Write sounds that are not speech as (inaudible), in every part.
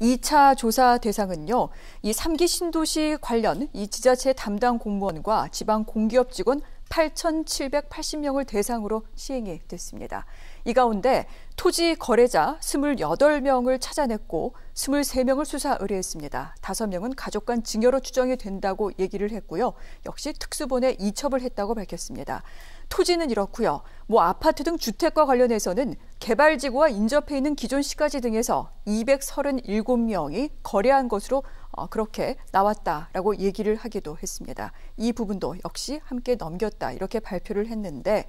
2차 조사 대상은요, 이 3기 신도시 관련 이 지자체 담당 공무원과 지방 공기업 직원 8,780명을 대상으로 시행이 됐습니다. 이 가운데 토지 거래자 28명을 찾아냈고 23명을 수사 의뢰했습니다. 5명은 가족 간 증여로 추정이 된다고 얘기를 했고요. 역시 특수본에 이첩을 했다고 밝혔습니다. 토지는 이렇고요. 뭐 아파트 등 주택과 관련해서는 개발지구와 인접해 있는 기존 시가지 등에서 237명이 거래한 것으로 어, 그렇게 나왔다라고 얘기를 하기도 했습니다. 이 부분도 역시 함께 넘겼다 이렇게 발표를 했는데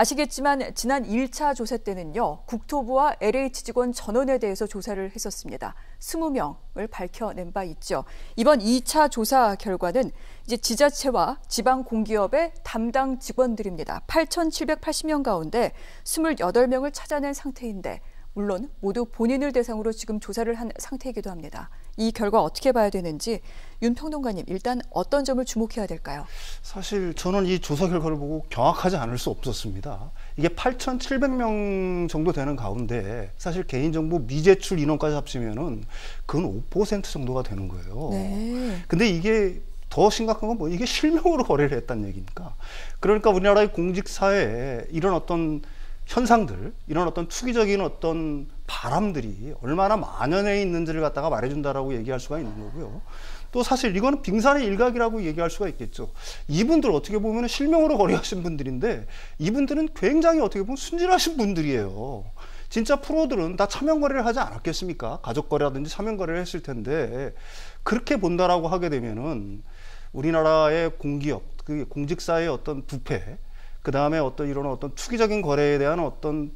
아시겠지만 지난 1차 조사 때는요. 국토부와 LH 직원 전원에 대해서 조사를 했었습니다. 20명을 밝혀낸 바 있죠. 이번 2차 조사 결과는 이제 지자체와 지방 공기업의 담당 직원들입니다. 8,780명 가운데 28명을 찾아낸 상태인데 물론 모두 본인을 대상으로 지금 조사를 한 상태이기도 합니다. 이 결과 어떻게 봐야 되는지 윤 평론가님 일단 어떤 점을 주목해야 될까요? 사실 저는 이 조사 결과를 보고 경악하지 않을 수 없었습니다. 이게 8,700명 정도 되는 가운데 사실 개인정보 미제출 인원까지 합치면은 근5% 정도가 되는 거예요. 네. 근데 이게 더 심각한 건 뭐 이게 실명으로 거래를 했다는 얘기니까. 그러니까 우리나라의 공직 사회에 이런 어떤 현상들, 이런 어떤 투기적인 어떤 바람들이 얼마나 만연해 있는지를 갖다가 말해준다라고 얘기할 수가 있는 거고요. 또 사실 이거는 빙산의 일각이라고 얘기할 수가 있겠죠. 이분들 어떻게 보면 실명으로 거래하신 분들인데 이분들은 굉장히 어떻게 보면 순진하신 분들이에요. 진짜 프로들은 다 차명 거래를 하지 않았겠습니까? 가족 거래라든지 차명 거래를 했을 텐데 그렇게 본다라고 하게 되면은 우리나라의 공기업, 그 공직사의 어떤 부패, 그 다음에 어떤 이런 어떤 투기적인 거래에 대한 어떤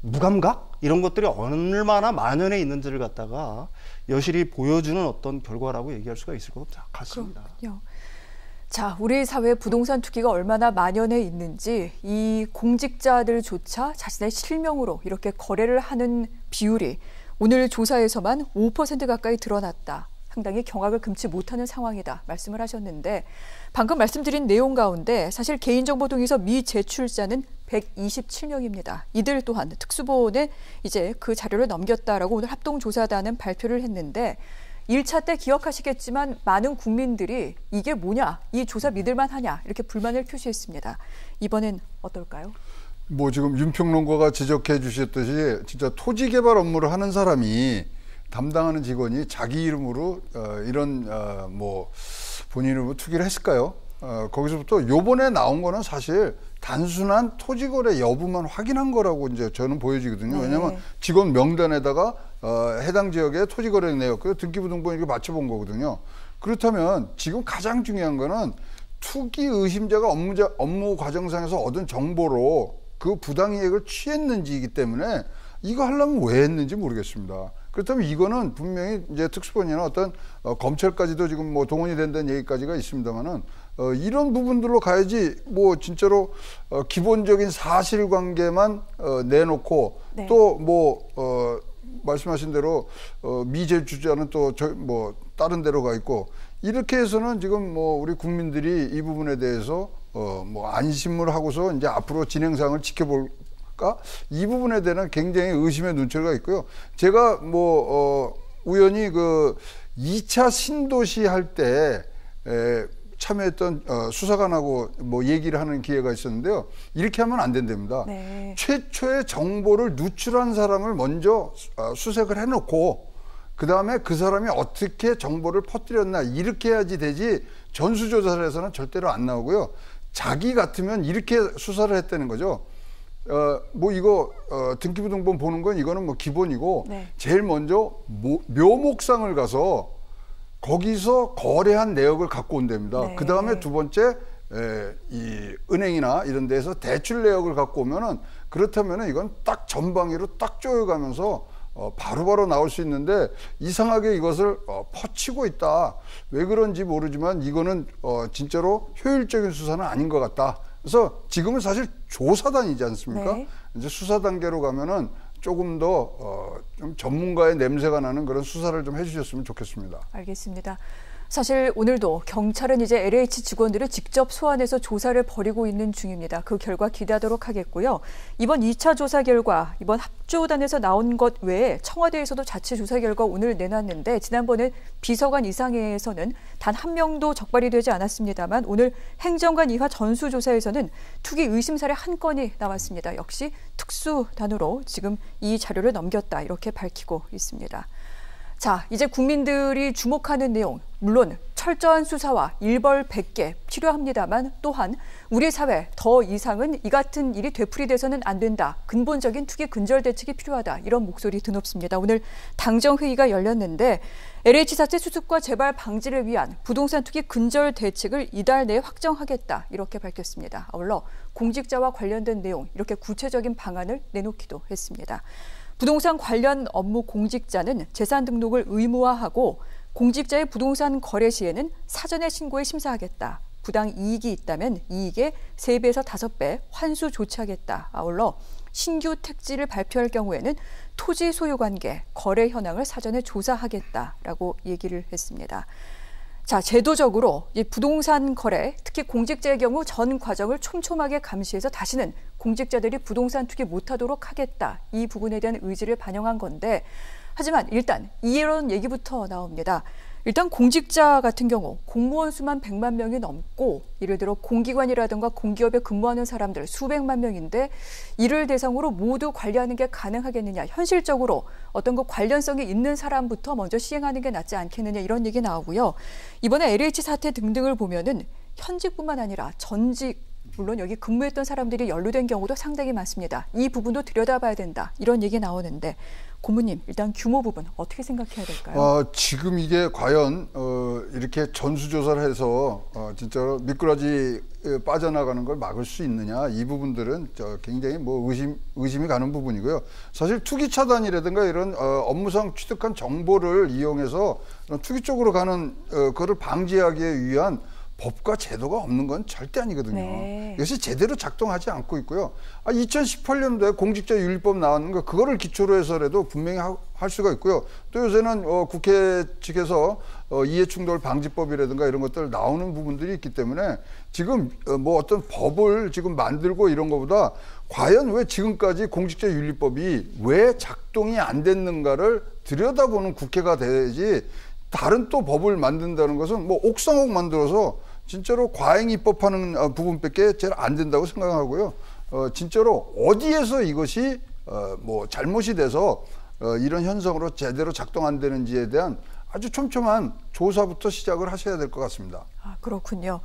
무감각 이런 것들이 얼마나 만연해 있는지를 갖다가 여실히 보여주는 어떤 결과라고 얘기할 수가 있을 것 같습니다. 자, 우리 사회 부동산 투기가 얼마나 만연해 있는지 이 공직자들조차 자신의 실명으로 이렇게 거래를 하는 비율이 오늘 조사에서만 5% 가까이 드러났다. 상당히 경악을 금치 못하는 상황이다 말씀을 하셨는데 방금 말씀드린 내용 가운데 사실 개인정보 등에서 미제출자는 127명입니다. 이들 또한 특수보원에 이제 그 자료를 넘겼다라고 오늘 합동조사단은 발표를 했는데 1차 때 기억하시겠지만 많은 국민들이 이게 뭐냐, 이 조사 믿을만 하냐 이렇게 불만을 표시했습니다. 이번엔 어떨까요? 뭐 지금 윤평론가가 지적해 주셨듯이 진짜 토지 개발 업무를 하는 사람이 담당하는 직원이 자기 이름으로 어, 이런 어, 뭐 본인 이름으로 투기를 했을까요? 어, 거기서부터 요번에 나온 거는 사실 단순한 토지 거래 여부만 확인한 거라고 이제 저는 보여지거든요. 네. 왜냐하면 직원 명단에다가 어, 해당 지역의 토지 거래 내역, 등기부등본 이렇게 맞춰본 거거든요. 그렇다면 지금 가장 중요한 거는 투기 의심자가 업무자, 업무 과정상에서 얻은 정보로 그 부당이익을 취했는지이기 때문에 이거 하려면 왜 했는지 모르겠습니다. 그렇다면 이거는 분명히 이제 특수본이나 어떤 어, 검찰까지도 지금 뭐 동원이 된다는 얘기까지가 있습니다만은 어, 이런 부분들로 가야지 뭐 진짜로 어, 기본적인 사실관계만 어, 내놓고 네. 또뭐 어, 말씀하신 대로 어, 미제 주자는 또저뭐 다른 데로 가 있고 이렇게 해서는 지금 뭐 우리 국민들이 이 부분에 대해서 어, 뭐 안심을 하고서 이제 앞으로 진행상을 지켜볼 않을까? 이 부분에 대한 굉장히 의심의 눈초리가 있고요. 제가 뭐, 어, 우연히 그 2차 신도시 할 때, 에, 참여했던 어, 수사관하고 뭐 얘기를 하는 기회가 있었는데요. 이렇게 하면 안 된답니다. 네. 최초의 정보를 누출한 사람을 먼저 어, 수색을 해놓고 그 다음에 그 사람이 어떻게 정보를 퍼뜨렸나 이렇게 해야지 되지 전수조사를 해서는 절대로 안 나오고요. 자기 같으면 이렇게 수사를 했다는 거죠. 어, 뭐 이거 어, 등기부등본 보는 건 이거는 뭐 기본이고 네. 제일 먼저 모, 묘목상을 가서 거기서 거래한 내역을 갖고 온답니다. 네. 그 다음에 두 번째 에, 이 은행이나 이런 데서 대출 내역을 갖고 오면은 그렇다면은 이건 딱 전방위로 딱 조여가면서 어, 바로 바로 나올 수 있는데 이상하게 이것을 어, 퍼치고 있다. 왜 그런지 모르지만 이거는 어, 진짜로 효율적인 수사는 아닌 것 같다. 그래서 지금은 사실 조사단이지 않습니까? 네. 이제 수사 단계로 가면은 조금 더좀 어, 전문가의 냄새가 나는 그런 수사를 좀 해주셨으면 좋겠습니다. 알겠습니다. 사실 오늘도 경찰은 이제 LH 직원들을 직접 소환해서 조사를 벌이고 있는 중입니다. 그 결과 기대하도록 하겠고요. 이번 2차 조사 결과 이번 합조단에서 나온 것 외에 청와대에서도 자체 조사 결과 오늘 내놨는데 지난번에 비서관 이상에서는 단 한 명도 적발이 되지 않았습니다만 오늘 행정관 이화 전수조사에서는 투기 의심 사례 한 건이 나왔습니다. 역시 특수단으로 지금 이 자료를 넘겼다 이렇게 밝히고 있습니다. 자, 이제 국민들이 주목하는 내용, 물론 철저한 수사와 일벌백계 필요합니다만 또한 우리 사회 더 이상은 이 같은 일이 되풀이돼서는 안 된다. 근본적인 투기 근절 대책이 필요하다. 이런 목소리 드높습니다. 오늘 당정 회의가 열렸는데 LH 사채 수습과 재발 방지를 위한 부동산 투기 근절 대책을 이달 내에 확정하겠다. 이렇게 밝혔습니다. 아울러 공직자와 관련된 내용, 이렇게 구체적인 방안을 내놓기도 했습니다. 부동산 관련 업무 공직자는 재산 등록을 의무화하고 공직자의 부동산 거래 시에는 사전에 신고에 심사하겠다. 부당 이익이 있다면 이익의 3배에서 5배 환수 조치하겠다. 아울러 신규 택지를 발표할 경우에는 토지 소유 관계, 거래 현황을 사전에 조사하겠다라고 얘기를 했습니다. 자, 제도적으로 이 부동산 거래, 특히 공직자의 경우 전 과정을 촘촘하게 감시해서 다시는 공직자들이 부동산 투기 못하도록 하겠다. 이 부분에 대한 의지를 반영한 건데, 하지만 일단 이런 얘기부터 나옵니다. 일단 공직자 같은 경우 공무원 수만 100만 명이 넘고 예를 들어 공기관이라든가 공기업에 근무하는 사람들 수백만 명인데 이를 대상으로 모두 관리하는 게 가능하겠느냐 현실적으로 어떤 그 관련성이 있는 사람부터 먼저 시행하는 게 낫지 않겠느냐 이런 얘기 나오고요 이번에 LH 사태 등등을 보면은 현직뿐만 아니라 전직 물론 여기 근무했던 사람들이 연루된 경우도 상당히 많습니다. 이 부분도 들여다봐야 된다. 이런 얘기 나오는데 고모님 일단 규모 부분 어떻게 생각해야 될까요? 어, 지금 이게 과연 어, 이렇게 전수조사를 해서 어, 진짜로 미꾸라지 빠져나가는 걸 막을 수 있느냐 이 부분들은 저 굉장히 뭐 의심 의심이 가는 부분이고요. 사실 투기 차단이라든가 이런 어, 업무상 취득한 정보를 이용해서 투기 쪽으로 가는 어, 그거를 방지하기 위한 법과 제도가 없는 건 절대 아니거든요. 네. 이것이 제대로 작동하지 않고 있고요. 아, 2018년도에 공직자 윤리법 나왔는 거 그거를 기초로 해서라도 분명히 하, 할 수가 있고요. 또 요새는 어, 국회 측에서 어, 이해충돌 방지법이라든가 이런 것들 나오는 부분들이 있기 때문에 지금 어, 뭐 어떤 법을 지금 만들고 이런 것보다 과연 왜 지금까지 공직자 윤리법이 왜 작동이 안 됐는가를 들여다보는 국회가 돼야지 다른 또 법을 만든다는 것은 뭐 옥상옥 만들어서 진짜로 과잉 입법하는 어, 부분밖에 제일 안 된다고 생각하고요. 어, 진짜로 어디에서 이것이 어, 뭐 잘못이 돼서 어, 이런 현상으로 제대로 작동 안 되는지에 대한 아주 촘촘한 조사부터 시작을 하셔야 될 것 같습니다. 아, 그렇군요.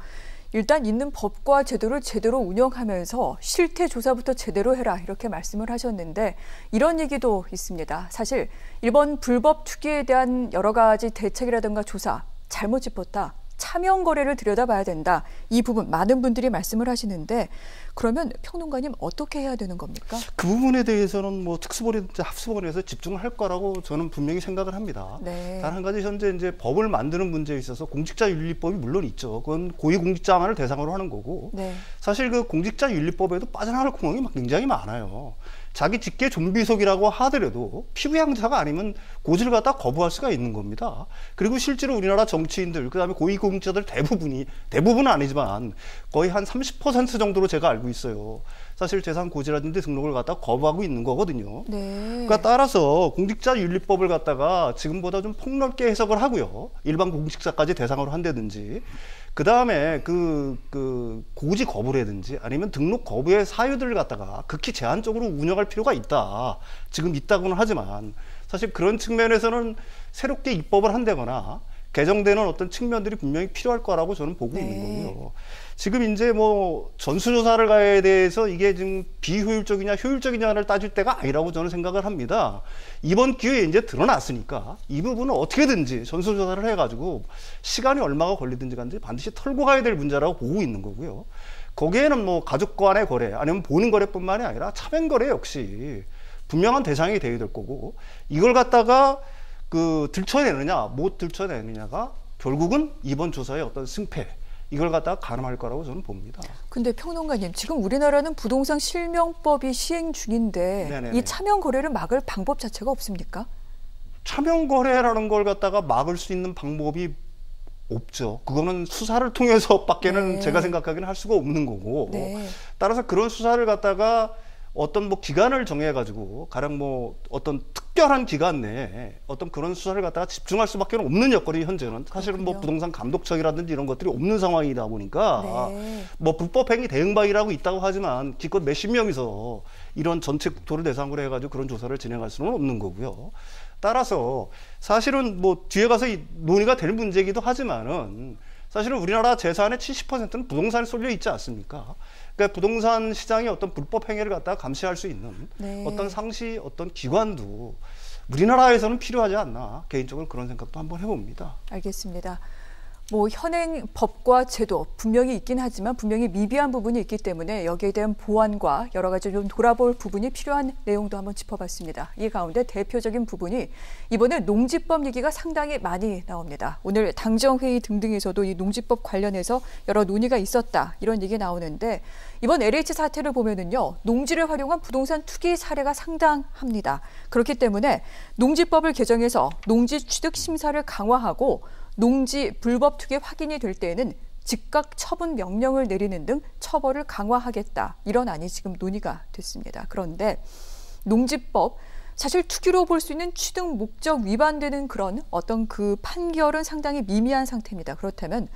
일단 있는 법과 제도를 제대로 운영하면서 실태 조사부터 제대로 해라 이렇게 말씀을 하셨는데 이런 얘기도 있습니다. 사실 이번 불법 투기에 대한 여러 가지 대책이라든가 조사 잘못 짚었다. 차명 거래를 들여다봐야 된다. 이 부분 많은 분들이 말씀을 하시는데 그러면 평론가님 어떻게 해야 되는 겁니까? 그 부분에 대해서는 뭐 특수본이든지 합수본에서 집중을 할 거라고 저는 분명히 생각을 합니다. 네. 단한 가지 현재 이제 법을 만드는 문제에 있어서 공직자 윤리법이 물론 있죠. 그건 고위공직자만을 대상으로 하는 거고 네. 사실 그 공직자 윤리법에도 빠져나갈 구멍이 굉장히 많아요. 자기 직계 좀비속이라고 하더라도 피부 양자가 아니면 고지를 갖다 거부할 수가 있는 겁니다. 그리고 실제로 우리나라 정치인들 그다음에 고위공직자들 대부분이 대부분은 아니지만 거의 한 30% 정도로 제가 알고 있어요. 사실 재산 고지라든지 등록을 갖다 거부하고 있는 거거든요. 네. 그러니까 따라서 공직자 윤리법을 갖다가 지금보다 좀 폭넓게 해석을 하고요. 일반 공직자까지 대상으로 한다든지 그 다음에 그, 그 고지 거부라든지 아니면 등록 거부의 사유들을 갖다가 극히 제한적으로 운영할 필요가 있다. 지금 있다고는 하지만 사실 그런 측면에서는 새롭게 입법을 한다거나 개정되는 어떤 측면들이 분명히 필요할 거라고 저는 보고 네. 있는 거고요. 지금 이제 뭐 전수조사를 가에 대해서 이게 지금 비효율적이냐 효율적이냐를 따질 때가 아니라고 저는 생각을 합니다. 이번 기회에 이제 드러났으니까 이 부분은 어떻게든지 전수조사를 해가지고 시간이 얼마가 걸리든지 간지 반드시 털고 가야 될 문제라고 보고 있는 거고요. 거기에는 뭐 가족 간의 거래 아니면 보는 거래뿐만이 아니라 차변 거래 역시 분명한 대상이 되어야 될 거고 이걸 갖다가 그 들춰내느냐 못 들춰내느냐가 결국은 이번 조사의 어떤 승패 이걸 갖다가 가늠할 거라고 저는 봅니다. 근데 평론가님, 지금 우리나라는 부동산 실명법이 시행 중인데 네네네. 이 차명 거래를 막을 방법 자체가 없습니까? 차명 거래라는 걸 갖다가 막을 수 있는 방법이 없죠. 그거는 수사를 통해서밖에는 네. 제가 생각하기는 할 수가 없는 거고. 네. 따라서 그런 수사를 갖다가 어떤 뭐 기간을 정해가지고 가령 뭐 어떤 특별한 기간 내에 어떤 그런 수사를 갖다가 집중할 수밖에 없는 여건이 현재는 사실은 뭐 그렇군요. 부동산 감독청이라든지 이런 것들이 없는 상황이다 보니까 네. 뭐 불법행위 대응반이라고 있다고 하지만 기껏 몇십 명이서 이런 전체 국토를 대상으로 해가지고 그런 조사를 진행할 수는 없는 거고요. 따라서 사실은 뭐 뒤에 가서 이 논의가 될 문제이기도 하지만은 사실은 우리나라 재산의 70%는 부동산에 쏠려 있지 않습니까? 그러니까 부동산 시장의 어떤 불법 행위를 갖다가 감시할 수 있는 네. 어떤 상시 어떤 기관도 우리나라에서는 필요하지 않나 개인적으로 그런 생각도 한번 해봅니다. 알겠습니다. 뭐 현행 법과 제도 분명히 있긴 하지만 분명히 미비한 부분이 있기 때문에 여기에 대한 보완과 여러 가지 좀 돌아볼 부분이 필요한 내용도 한번 짚어봤습니다. 이 가운데 대표적인 부분이 이번에 농지법 얘기가 상당히 많이 나옵니다. 오늘 당정회의 등등에서도 이 농지법 관련해서 여러 논의가 있었다 이런 얘기 나오는데 이번 LH 사태를 보면은요 농지를 활용한 부동산 투기 사례가 상당합니다. 그렇기 때문에 농지법을 개정해서 농지 취득 심사를 강화하고 농지 불법 투기 확인이 될 때에는 즉각 처분 명령을 내리는 등 처벌을 강화하겠다. 이런 안이 지금 논의가 됐습니다. 그런데 농지법 사실 투기로 볼 수 있는 취득 목적 위반되는 그런 어떤 그 판결은 상당히 미미한 상태입니다. 그렇다면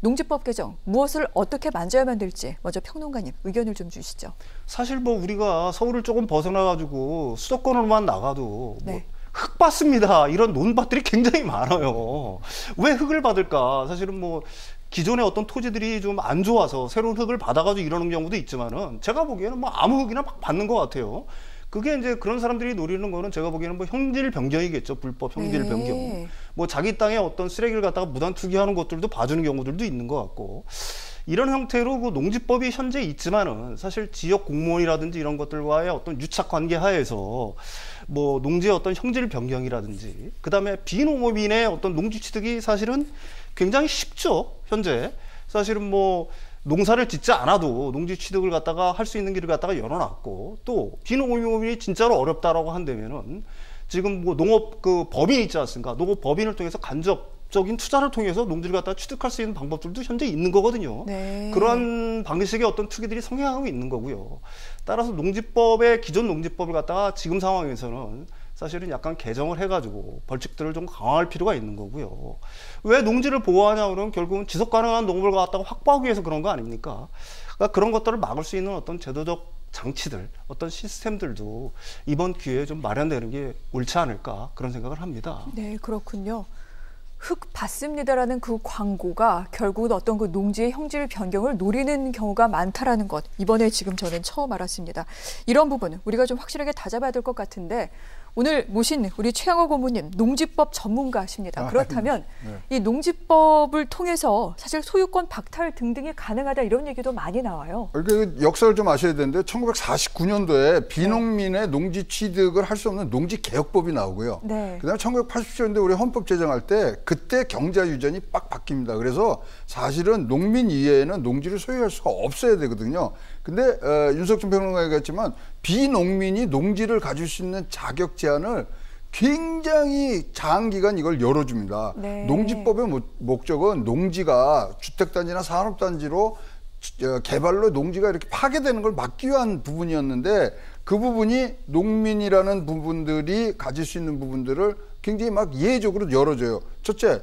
농지법 개정 무엇을 어떻게 만져야만 될지 먼저 평론가님 의견을 좀 주시죠. 사실 뭐 우리가 서울을 조금 벗어나 가지고 수도권으로만 나가도 네. 뭐 흙 받습니다. 이런 논밭들이 굉장히 많아요. 왜 흙을 받을까? 사실은 뭐 기존의 어떤 토지들이 좀 안 좋아서 새로운 흙을 받아가지고 이러는 경우도 있지만은 제가 보기에는 뭐 아무 흙이나 막 받는 것 같아요. 그게 이제 그런 사람들이 노리는 거는 제가 보기에는 뭐 형질 변경이겠죠. 불법 형질 네. 변경. 뭐 자기 땅에 어떤 쓰레기를 갖다가 무단 투기하는 것들도 봐주는 경우들도 있는 것 같고 이런 형태로 그 농지법이 현재 있지만은 사실 지역 공무원이라든지 이런 것들과의 어떤 유착 관계 하에서 뭐 농지의 어떤 형질 변경이라든지 그다음에 비농업인의 어떤 농지 취득이 사실은 굉장히 쉽죠 현재 사실은 뭐 농사를 짓지 않아도 농지 취득을 갖다가 할 수 있는 길을 갖다가 열어놨고 또 비농업인이 진짜로 어렵다라고 한다면은 지금 뭐 농업 그 법인 있지 않습니까? 농업 법인을 통해서 간접 적인 투자를 통해서 농지를 갖다가 취득할 수 있는 방법들도 현재 있는 거거든요. 네. 그런 방식의 어떤 투기들이 성행하고 있는 거고요. 따라서 농지법의 기존 농지법을 갖다가 지금 상황에서는 사실은 약간 개정을 해가지고 벌칙들을 좀 강화할 필요가 있는 거고요. 왜 농지를 보호하냐 그러면 결국은 지속 가능한 농업을 갖다가 확보하기 위해서 그런 거 아닙니까? 그러니까 그런 것들을 막을 수 있는 어떤 제도적 장치들, 어떤 시스템들도 이번 기회에 좀 마련되는 게 옳지 않을까 그런 생각을 합니다. 네, 그렇군요. 흙 받습니다라는 그 광고가 결국은 어떤 그 농지의 형질 변경을 노리는 경우가 많다라는 것 이번에 지금 저는 처음 알았습니다. 이런 부분 우리가 좀 확실하게 다잡아야 될 것 같은데 오늘 모신 우리 최양호 고모님 농지법 전문가십니다. 아, 그렇다면 네. 이 농지법을 통해서 사실 소유권 박탈 등등이 가능하다 이런 얘기도 많이 나와요. 그 역사를 좀 아셔야 되는데 1949년도에 비농민의 농지 취득을 할 수 없는 농지 개혁법이 나오고요. 네. 그다음에 1987년도에 우리 헌법 제정할 때 그때 경자 유전이 빡 바뀝니다. 그래서 사실은 농민 이외에는 농지를 소유할 수가 없어야 되거든요. 근데 어, 윤석준 평론가가 얘기했지만 비농민이 농지를 가질 수 있는 자격 제한을 굉장히 장기간 이걸 열어줍니다. 네. 농지법의 모- 목적은 농지가 주택단지나 산업단지로 어, 개발로 농지가 이렇게 파괴되는 걸 막기 위한 부분이었는데 그 부분이 농민이라는 부분들이 가질 수 있는 부분들을 굉장히 막 예외적으로 열어줘요. 첫째,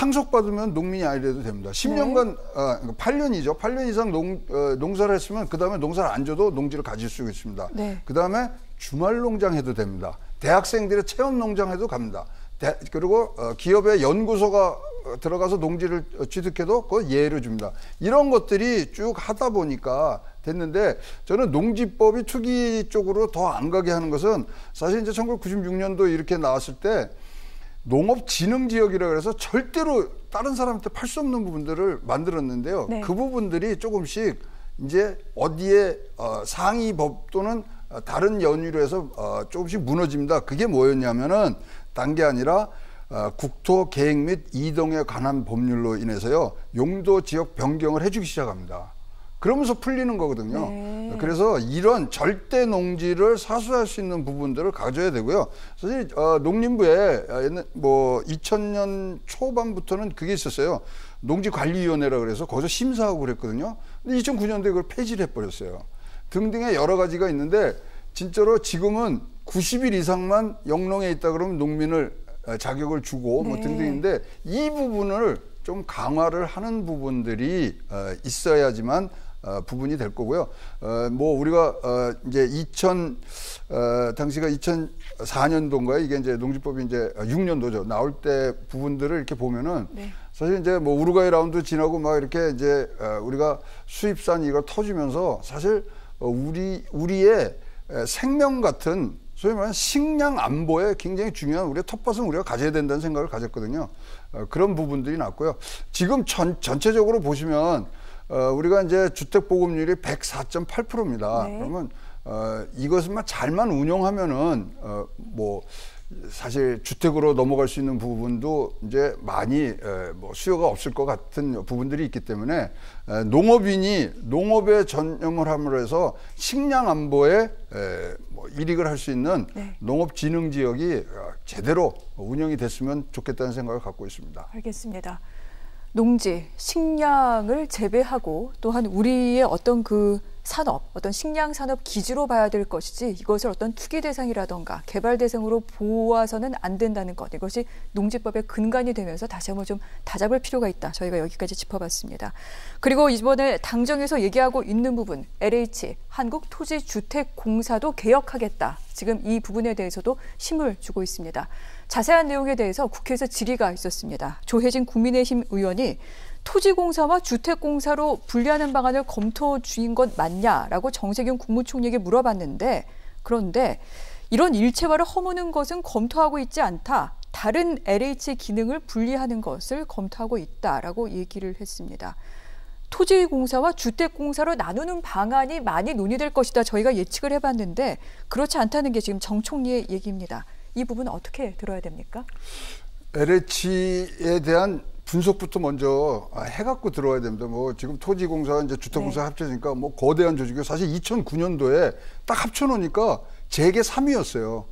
상속받으면 농민이 아니래도 됩니다. 10년간, 어, 8년이죠. 8년 이상 농, 어, 농사를 했으면 그 다음에 농사를 안 줘도 농지를 가질 수 있습니다. 네. 그 다음에 주말 농장 해도 됩니다. 대학생들의 체험 농장 해도 갑니다. 대- 그리고 어, 기업의 연구소가 어, 들어가서 농지를 어, 취득해도 그거 예외를 줍니다. 이런 것들이 쭉 하다 보니까 됐는데 저는 농지법이 투기 쪽으로 더 안 가게 하는 것은 사실 이제 1996년도 이렇게 나왔을 때 농업진흥지역이라 그래서 절대로 다른 사람한테 팔 수 없는 부분들을 만들었는데요. 네. 그 부분들이 조금씩 이제 어디에 어, 상위법 또는 어, 다른 연유로 해서 어, 조금씩 무너집니다. 그게 뭐였냐면은 딴 게 아니라 어, 국토 계획 및 이동에 관한 법률로 인해서요 용도 지역 변경을 해주기 시작합니다. 그러면서 풀리는 거거든요. 네. 그래서 이런 절대 농지를 사수할 수 있는 부분들을 가져야 되고요. 사실 어, 농림부에 어, 옛날 뭐 2000년 초반부터는 그게 있었어요. 농지관리위원회라 그래서 거기서 심사하고 그랬거든요. 근데 2009년도에 그걸 폐지를 해버렸어요. 등등의 여러 가지가 있는데 진짜로 지금은 90일 이상만 영농에 있다 그러면 농민을 어, 자격을 주고 뭐 네. 등등인데 이 부분을 좀 강화를 하는 부분들이 어, 있어야지만 어, 부분이 될 거고요. 어, 뭐 우리가 어, 이제 2000 어, 당시가 2004년도인가요? 이게 이제 농지법이 이제 6년도죠. 나올 때 부분들을 이렇게 보면은 네. 사실 이제 뭐 우루과이 라운드 지나고 막 이렇게 이제 어, 우리가 수입산 이걸 터주면서 사실 어, 우리 우리의 에, 생명 같은 소위 말하는 식량 안보에 굉장히 중요한 우리의 텃밭은 우리가 가져야 된다는 생각을 가졌거든요. 어, 그런 부분들이 났고요. 지금 전, 전체적으로 보시면 어, 우리가 이제 주택 보급률이 104.8%입니다. 네. 그러면 어, 이것만 잘만 운영하면은 어, 뭐 사실 주택으로 넘어갈 수 있는 부분도 이제 많이 에, 뭐 수요가 없을 것 같은 부분들이 있기 때문에 에, 농업인이 농업에 전념을 함으로 해서 식량 안보에 에, 뭐 일익을 할 수 있는 네. 농업진흥 지역이 어, 제대로 운영이 됐으면 좋겠다는 생각을 갖고 있습니다. 알겠습니다. 농지, 식량을 재배하고 또한 우리의 어떤 그 산업, 어떤 식량 산업 기지로 봐야 될 것이지 이것을 어떤 투기 대상이라던가 개발 대상으로 보아서는 안 된다는 것. 이것이 농지법의 근간이 되면서 다시 한번 좀 다잡을 필요가 있다. 저희가 여기까지 짚어봤습니다. 그리고 이번에 당정에서 얘기하고 있는 부분, LH 한국토지주택공사도 개혁하겠다. 지금 이 부분에 대해서도 힘을 주고 있습니다. 자세한 내용에 대해서 국회에서 질의가 있었습니다. 조혜진 국민의힘 의원이 토지공사와 주택공사로 분리하는 방안을 검토 중인 것 맞냐라고 정세균 국무총리에게 물어봤는데 그런데 이런 일체화를 허무는 것은 검토하고 있지 않다. 다른 LH 기능을 분리하는 것을 검토하고 있다라고 얘기를 했습니다. 토지공사와 주택공사로 나누는 방안이 많이 논의될 것이다. 저희가 예측을 해봤는데 그렇지 않다는 게 지금 정 총리의 얘기입니다. 이 부분은 어떻게 들어야 됩니까? LH에 대한 분석부터 먼저 아, 해갖고 들어와야 됩니다. 뭐 지금 토지공사 이제 주택공사 네. 합쳐지니까 뭐 거대한 조직이 사실 2009년도에 딱 합쳐놓으니까 재계 3위였어요.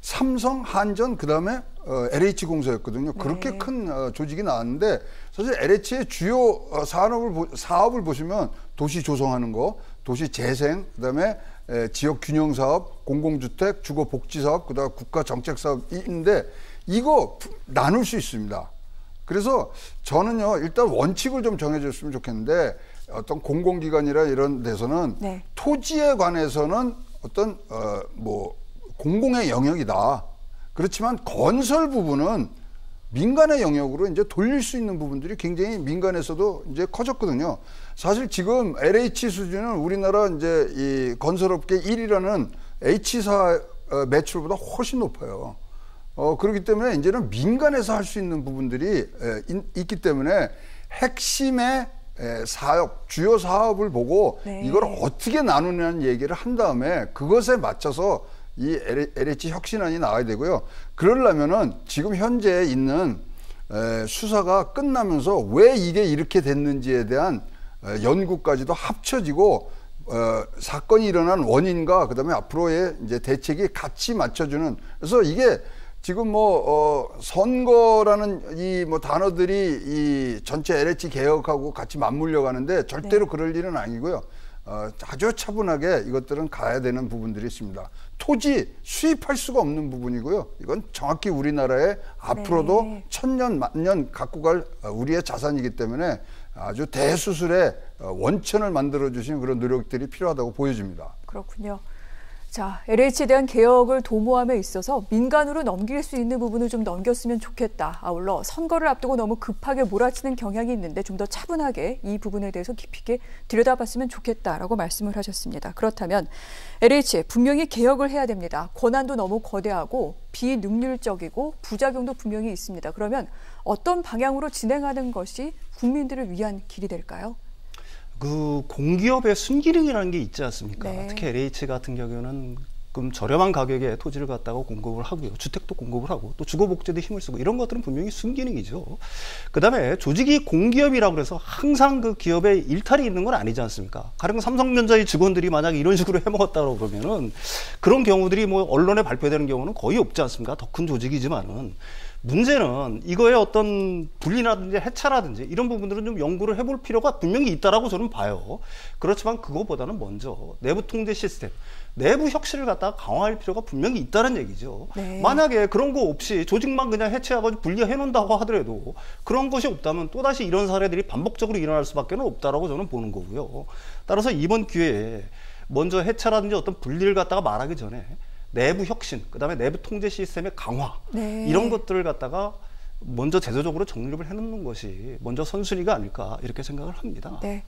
삼성, 한전, 그 다음에 어, LH공사였거든요. 그렇게 네. 큰 어, 조직이 나왔는데 사실 LH의 주요 어, 산업을 보, 사업을 보시면 도시 조성하는 거, 도시 재생, 그 다음에 에, 지역 균형 사업, 공공주택, 주거 복지 사업, 그다음 국가 정책 사업인데 이거 부- 나눌 수 있습니다. 그래서 저는요 일단 원칙을 좀 정해줬으면 좋겠는데 어떤 공공기관이나 이런 데서는 네. 토지에 관해서는 어떤 어 뭐 공공의 영역이다. 그렇지만 건설 부분은 민간의 영역으로 이제 돌릴 수 있는 부분들이 굉장히 민간에서도 이제 커졌거든요. 사실 지금 LH 수준은 우리나라 이제 이 건설업계 1위라는 H사 어, 매출보다 훨씬 높아요. 어, 그렇기 때문에 이제는 민간에서 할 수 있는 부분들이 에, 있, 있기 때문에 핵심의 에, 사업, 주요 사업을 보고 네. 이걸 어떻게 나누냐는 얘기를 한 다음에 그것에 맞춰서 이 LH 혁신안이 나와야 되고요. 그러려면은 지금 현재 있는 에, 수사가 끝나면서 왜 이게 이렇게 됐는지에 대한 에, 연구까지도 합쳐지고 어, 사건이 일어난 원인과 그다음에 앞으로의 이제 대책이 같이 맞춰주는 그래서 이게 지금 뭐 어, 선거라는 이 뭐 단어들이 이 전체 LH 개혁하고 같이 맞물려 가는데 절대로 그럴 일은 아니고요. 어, 아주 차분하게 이것들은 가야 되는 부분들이 있습니다. 토지 수입할 수가 없는 부분이고요. 이건 정확히 우리나라의 앞으로도 네. 천년 만년 갖고 갈 어, 우리의 자산이기 때문에 아주 대수술의 어, 원천을 만들어 주신 그런 노력들이 필요하다고 보여집니다. 그렇군요. 자, LH에 대한 개혁을 도모함에 있어서 민간으로 넘길 수 있는 부분을 좀 넘겼으면 좋겠다. 아울러 선거를 앞두고 너무 급하게 몰아치는 경향이 있는데 좀 더 차분하게 이 부분에 대해서 깊이 있게 들여다봤으면 좋겠다라고 말씀을 하셨습니다. 그렇다면 LH 분명히 개혁을 해야 됩니다. 권한도 너무 거대하고 비능률적이고 부작용도 분명히 있습니다. 그러면 어떤 방향으로 진행하는 것이 국민들을 위한 길이 될까요? 그 공기업의 순기능이라는 게 있지 않습니까? 네. 특히 LH 같은 경우는 그럼 저렴한 가격에 토지를 갖다가 공급을 하고요. 주택도 공급을 하고 또 주거복지도 힘을 쓰고 이런 것들은 분명히 순기능이죠. 그다음에 조직이 공기업이라고 그래서 항상 그 기업에 일탈이 있는 건 아니지 않습니까? 가령 삼성전자의 직원들이 만약에 이런 식으로 (laughs) 해먹었다고 그러면은 그런 경우들이 뭐 언론에 발표되는 경우는 거의 없지 않습니까? 더 큰 조직이지만은 문제는 이거의 어떤 분리라든지 해차라든지 이런 부분들은 좀 연구를 해볼 필요가 분명히 있다라고 저는 봐요. 그렇지만 그거보다는 먼저 내부 통제 시스템, 내부 혁신을 갖다가 강화할 필요가 분명히 있다는 얘기죠. 네. 만약에 그런 거 없이 조직만 그냥 해체하고 분리해 놓는다고 하더라도 그런 것이 없다면 또다시 이런 사례들이 반복적으로 일어날 수밖에 없다라고 저는 보는 거고요. 따라서 이번 기회에 먼저 해체라든지 어떤 분리를 갖다가 말하기 전에 내부 혁신, 그다음에 내부 통제 시스템의 강화 네. 이런 것들을 갖다가 먼저 제도적으로 정립을 해놓는 것이 먼저 선순위가 아닐까 이렇게 생각을 합니다. 네.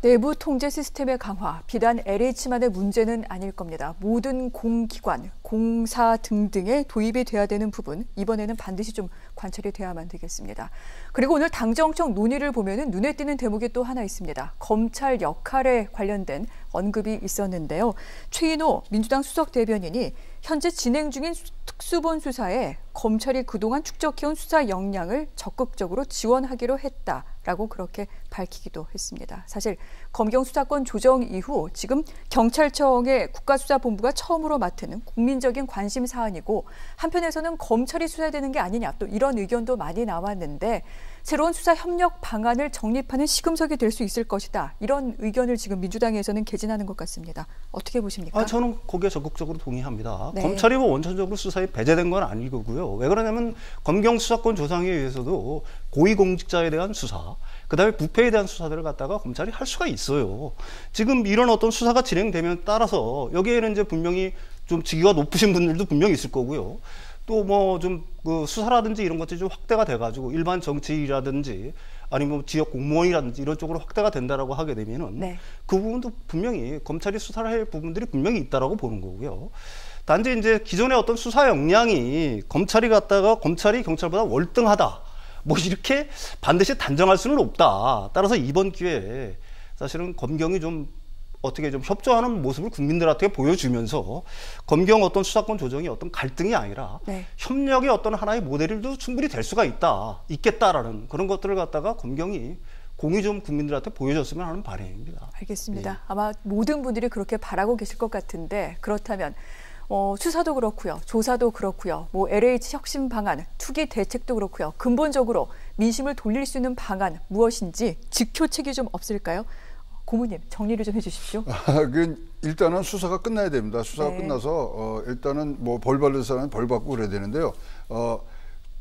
내부 통제 시스템의 강화, 비단 LH만의 문제는 아닐 겁니다. 모든 공기관, 공사 등등에 도입이 돼야 되는 부분, 이번에는 반드시 좀 관찰이 돼야만 되겠습니다. 그리고 오늘 당정청 논의를 보면은 눈에 띄는 대목이 또 하나 있습니다. 검찰 역할에 관련된 언급이 있었는데요. 최인호 민주당 수석 대변인이 현재 진행 중인 특수본 수사에 검찰이 그동안 축적해온 수사 역량을 적극적으로 지원하기로 했다 라고 그렇게 밝히기도 했습니다. 사실 검경 수사권 조정 이후 지금 경찰청의 국가수사본부가 처음으로 맡는 국민적인 관심 사안이고 한편에서는 검찰이 수사되는 게 아니냐 또 이런 의견도 많이 나왔는데 새로운 수사 협력 방안을 정립하는 시금석이 될 수 있을 것이다. 이런 의견을 지금 민주당에서는 개진하는 것 같습니다. 어떻게 보십니까? 아, 저는 거기에 적극적으로 동의합니다. 네. 검찰이 뭐 원천적으로 수사에 배제된 건 아니고요. 왜 그러냐면 검경 수사권 조상에 의해서도 고위공직자에 대한 수사, 그다음에 부패에 대한 수사들을 갖다가 검찰이 할 수가 있어요. 지금 이런 어떤 수사가 진행되면 따라서 여기에는 이제 분명히 좀 직위가 높으신 분들도 분명히 있을 거고요. 또 뭐 좀 그 수사라든지 이런 것들이 좀 확대가 돼가지고 일반 정치라든지 아니면 뭐 지역 공무원이라든지 이런 쪽으로 확대가 된다라고 하게 되면은 네. 그 부분도 분명히 검찰이 수사를 할 부분들이 분명히 있다라고 보는 거고요. 단지 이제 기존의 어떤 수사 역량이 검찰이 갔다가 검찰이 경찰보다 월등하다. 뭐 이렇게 반드시 단정할 수는 없다. 따라서 이번 기회에 사실은 검경이 좀 어떻게 좀 협조하는 모습을 국민들한테 보여주면서 검경 어떤 수사권 조정이 어떤 갈등이 아니라 네. 협력의 어떤 하나의 모델도 충분히 될 수가 있다, 있겠다라는 그런 것들을 갖다가 검경이 공이 좀 국민들한테 보여줬으면 하는 바람입니다. 알겠습니다. 네. 아마 모든 분들이 그렇게 바라고 계실 것 같은데 그렇다면 어, 수사도 그렇고요, 조사도 그렇고요, 뭐 LH 혁신 방안, 투기 대책도 그렇고요. 근본적으로 민심을 돌릴 수 있는 방안 무엇인지 직효책이 좀 없을까요? 고모님 정리를 좀 해주십시오. 아, 그 일단은 수사가 끝나야 됩니다. 수사가 네. 끝나서 어, 일단은 뭐 벌 받을 사람은 벌 받고 그래야 되는데요. 어,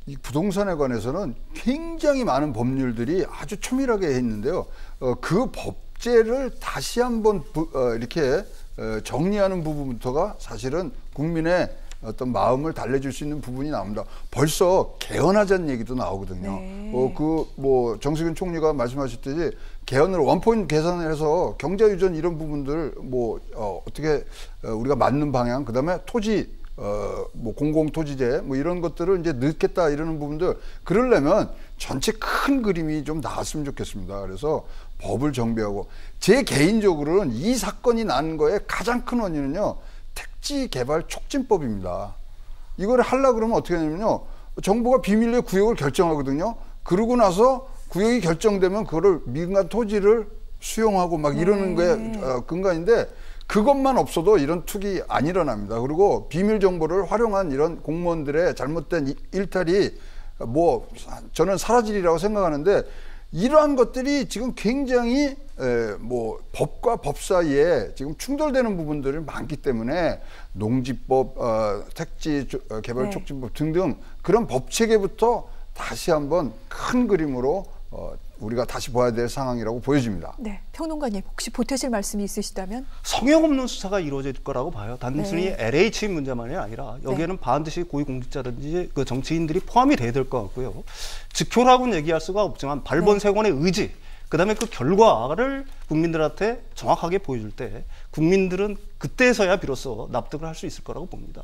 이 부동산에 관해서는 굉장히 많은 법률들이 아주 첨예하게 했는데요. 어, 그 법제를 다시 한번 부, 어, 이렇게 어, 정리하는 부분부터가 사실은 국민의 어떤 마음을 달래줄 수 있는 부분이 나옵니다. 벌써 개헌하자는 얘기도 나오거든요. 네. 어, 그 뭐 정세균 총리가 말씀하셨듯이 개헌을 원포인트 계산을 해서 경제 유전 이런 부분들 뭐 어, 어떻게 어, 우리가 맞는 방향 그다음에 토지 어, 뭐 공공 토지제 뭐 이런 것들을 이제 넣겠다 이러는 부분들 그러려면 전체 큰 그림이 좀 나왔으면 좋겠습니다. 그래서 법을 정비하고 제 개인적으로는 이 사건이 난 거에 가장 큰 원인은요 택지 개발 촉진법입니다. 이걸 하려 그러면 어떻게 하냐면요. 정부가 비밀리에 구역을 결정하거든요. 그러고 나서 구역이 결정되면 그거를 민간 토지를 수용하고 막 이러는 게 어, 근간인데 그것만 없어도 이런 투기 안 일어납니다. 그리고 비밀 정보를 활용한 이런 공무원들의 잘못된 이- 일탈이 뭐 사- 저는 사라지리라고 생각하는데 이러한 것들이 지금 굉장히 에, 뭐 법과 법 사이에 지금 충돌되는 부분들이 많기 때문에 농지법, 어, 택지 조- 어, 개발 네. 촉진법 등등 그런 법 체계부터 다시 한번 큰 그림으로 어, 우리가 다시 봐야 될 상황이라고 보여집니다. 네, 평론가님 혹시 보태실 말씀이 있으시다면? 성역 없는 수사가 이루어질 거라고 봐요. 단순히 네. LH 문제만이 아니라 여기에는 반드시 고위공직자든지 그 정치인들이 포함이 돼야 될 것 같고요. 즉효라고는 얘기할 수가 없지만 발본세권의 의지, 그다음에 그 결과를 국민들한테 정확하게 보여줄 때 국민들은 그때서야 비로소 납득을 할 수 있을 거라고 봅니다.